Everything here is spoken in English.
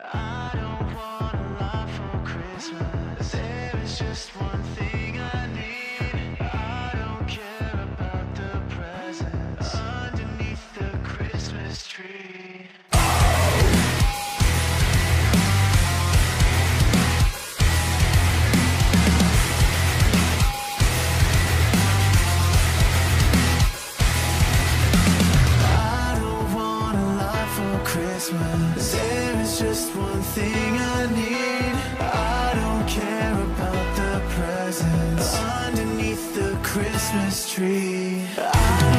I don't want a lot for Christmas. There is just one There is just one thing I need. I don't care about the presents underneath the Christmas tree. I